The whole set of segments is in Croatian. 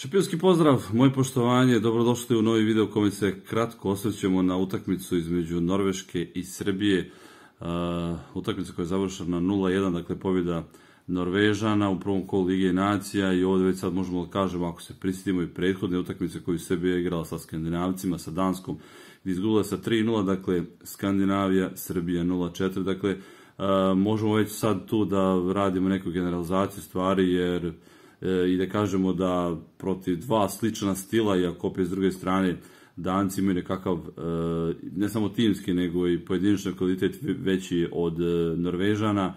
Šampionski pozdrav, moje poštovanje, dobrodošli u novi video u kome se kratko osvrćemo na utakmicu između Norveške i Srbije. Uh, utakmica koja je završena 0-1, dakle pobjeda Norvežana u prvom kolu Lige nacija i ovdje već sad možemo da kažemo ako se prisjetimo i prethodne utakmice koju je igrala sa Skandinavcima, sa Danskom, gdje izgubila sa 3-0, dakle Skandinavija, Srbija 0-4, dakle uh, možemo već sad tu da radimo neku generalizaciju stvari jer E, i da kažemo da protiv dva slična stila, iako opet s druge strane Danci imaju nekakav, e, ne samo timski, nego i pojedinačni kvalitet veći od e, Norvežana,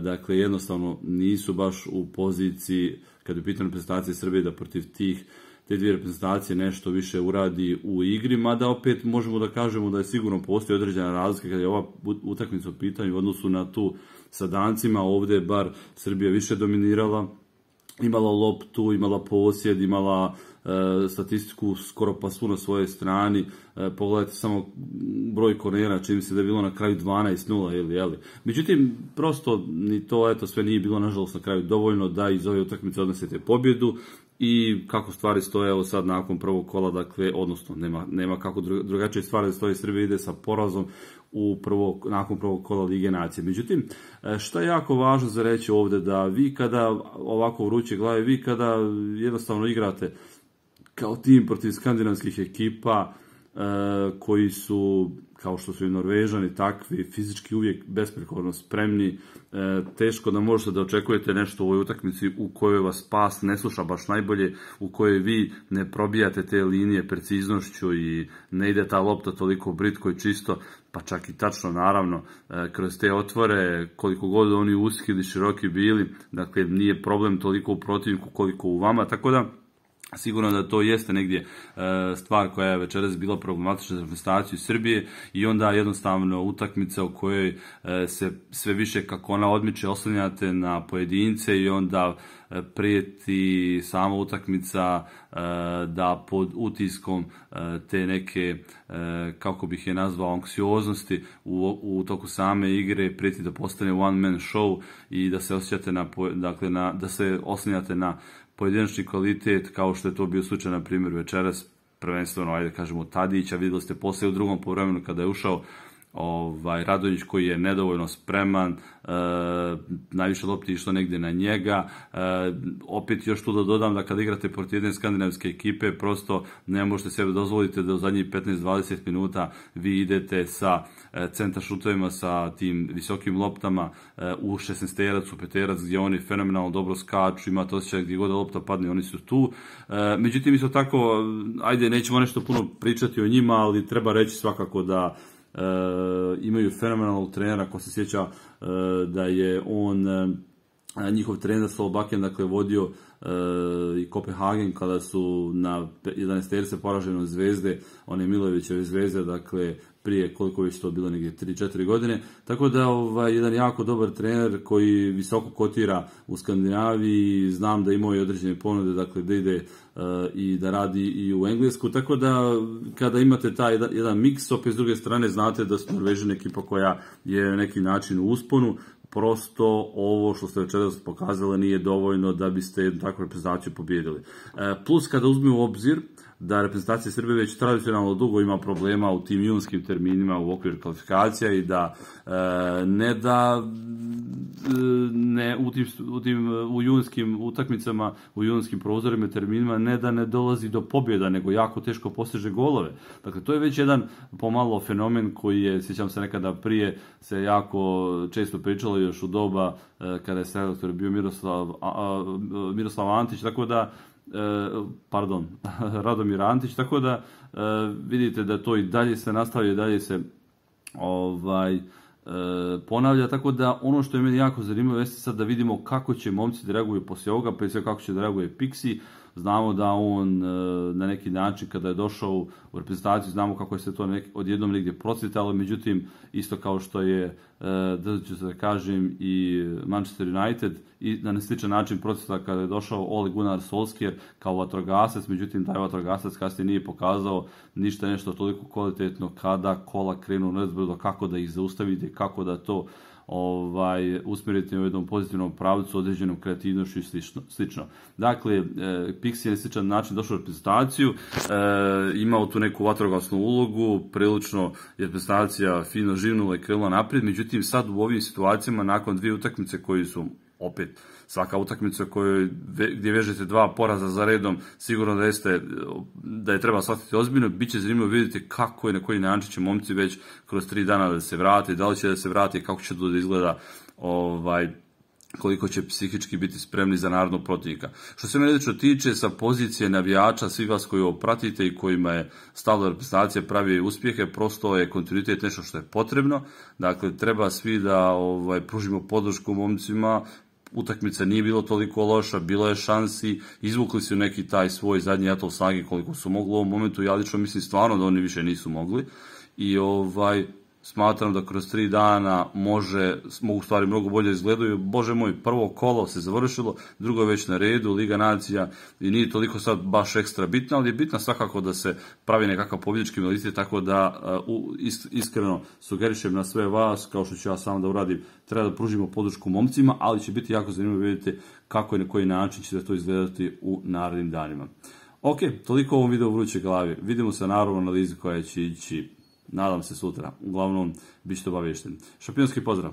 dakle jednostavno nisu baš u poziciji, kad je pitanje reprezentacije Srbije, da protiv tih te dvije reprezentacije nešto više uradi u igri, mada opet možemo da kažemo da je sigurno postoji određena razlika kada je ova utakmica u pitanju u odnosu na tu sa Dancima, ovde bar Srbija više dominirala, imala loptu, imala posjed, imala e, statistiku skoro pa svu na svojoj strani. E, pogledajte samo broj kornera, čini se da je bilo na kraju 12-0 ili jeli. Međutim, prosto ni to eto sve nije bilo nažalost na kraju dovoljno da iz ove utakmice odnesete pobjedu i kako stvari stoje evo sad nakon prvog kola, dakle, odnosno nema, nema kako drugačije stvari da stoje Srbija ide sa porazom u prvo, nakon prvog kola Lige nacije. Međutim, e, što je jako važno za reći ovde, da vi kada ovako vruće glave, vi kada jednostavno igrate kao tim protiv skandinavskih ekipa, koji su kao što su i Norvežani, takvi, fizički uvijek besprekorno spremni, e, teško da možete da očekujete nešto u ovoj utakmici u kojoj vas pas ne sluša baš najbolje, u kojoj vi ne probijate te linije preciznošću i ne ide ta lopta toliko britko i čisto, pa čak i tačno naravno, e, kroz te otvore, koliko god oni uski ili široki bili, dakle nije problem toliko u protivniku koliko u vama, tako da Sigurno da to jeste negdje e, stvar koja je večeras bila problematična za reprezentaciju Srbije i onda jednostavno utakmica u kojoj e, se sve više kako ona odmiče oslanjate na pojedince i onda e, prijeti sama utakmica da pod utiskom te neke, kako bih je nazvao, anksioznosti u, u toku same igre prijeti da postane one man show i da se osjećate na, dakle, na, da se oslanjate na pojedinačni kvalitet, kao što je to bio slučaj, na primjer, večeras, prvenstveno, ajde kažemo, Tadića, videli ste posle u drugom povremenu kada je ušao ovaj, Radović koji je nedovoljno spreman, e, najviše lopti išlo negde na njega. E, opet još tu da dodam da kada igrate protiv jedne skandinavske ekipe, prosto ne možete sebe dozvoliti da u zadnjih 15-20 minuta vi idete sa e, centar šutovima, sa tim visokim loptama e, u 16-terac, u peterac, gdje oni fenomenalno dobro skaču, imate osjećaj gdje god lopta padne, oni su tu. E, međutim, isto tako, ajde, nećemo nešto puno pričati o njima, ali treba reći svakako da imaju fenomenalnog trenera, ko se sjeća e, da je on e, njihov trener Solbakken dakle vodio e, i Kopenhagen kada su na 11 terce poraženo zvezde, one Milovićeve zvezde, dakle prije koliko već to bilo negdje 3-4 godine. Tako da ovaj jedan jako dobar trener koji visoko kotira u Skandinaviji, znam da ima i određene ponude, dakle da ide uh, i da radi i u Englesku. Tako da kada imate taj jedan, jedan miks, opet s druge strane znate da su Norvežan ekipa koja je na neki način u usponu, prosto ovo što ste večeras pokazali nije dovoljno da biste jednu takvu reprezentaciju pobjedili. E, plus kada uzmemo u obzir da reprezentacija Srbije već tradicionalno dugo ima problema u tim junskim terminima u okviru kvalifikacija i da e, ne da ne u tim, u tim u junskim utakmicama, u junskim prozorima terminima ne da ne dolazi do pobjeda, nego jako teško postiže golove. Dakle, to je već jedan pomalo fenomen koji je, sjećam se nekada prije, se jako često pričalo još u doba e, kada je selektor bio Miroslav, Miroslav Antić, tako da E, pardon, Radomir Antić, tako da e, vidite da to i dalje se nastavlja i dalje se ovaj, ponavlja, tako da ono što je meni jako zanimljivo jeste sad da vidimo kako će momci da reaguju posle ovoga, pa i sve kako će da reaguje Pixi, Znamo da on na neki način kada je došao u reprezentaciju, znamo kako je se to odjednom negdje procvjetalo, međutim isto kao što je, da ću se da kažem, i Manchester United i na nesličan način procvjetala kada je došao Ole Gunnar Solskjaer kao vatrogasac, međutim taj vatrogasac kasnije nije pokazao ništa nešto toliko kvalitetno kada kola krenu nezbrdo, kako da ih zaustavite, kako da to ovaj, usmjeriti u jednom pozitivnom pravcu, određenom kreativnošću i slično. slično. Dakle, e, Pixi je sličan način došao u reprezentaciju, e, imao tu neku vatrogasnu ulogu, prilično je reprezentacija fino živnula i krenula naprijed, međutim sad u ovim situacijama, nakon dvije utakmice koji su opet svaka utakmica kojoj, gdje vežete dva poraza za redom, sigurno da, jeste, da je treba shvatiti ozbiljno, bit će zanimljivo vidjeti kako i na koji način će momci već kroz tri dana da se vrati, da li će da se vrati, kako će to da izgleda ovaj, koliko će psihički biti spremni za narodnog protivnika. Što se mene tiče sa pozicije navijača, svi vas koji ovo pratite i kojima je stavila reprezentacija pravi uspjehe, prosto je kontinuitet nešto što je potrebno. Dakle, treba svi da ovaj, pružimo podršku momcima, utakmica nije bilo toliko loša, bilo je šansi, izvukli su neki taj svoj zadnji atol snage koliko su mogli u ovom momentu, ja lično mislim stvarno da oni više nisu mogli. I ovaj, smatram da kroz tri dana može, mogu stvari mnogo bolje izgledaju. Bože moj, prvo kolo se završilo, drugo je već na redu, Liga nacija i nije toliko sad baš ekstra bitno, ali je bitno svakako da se pravi nekakav pobjedički mentalitet, tako da uh, iskreno sugerišem na sve vas, kao što ću ja sam da uradim, treba da pružimo podršku momcima, ali će biti jako zanimljivo vidjeti kako i na koji način će to izgledati u narednim danima. Ok, toliko u ovom videu vruće glavi. Vidimo se naravno analizi koja će ići Nadam se sutra. Uglavnom, bit ćete obavješteni. Šampionski pozdrav!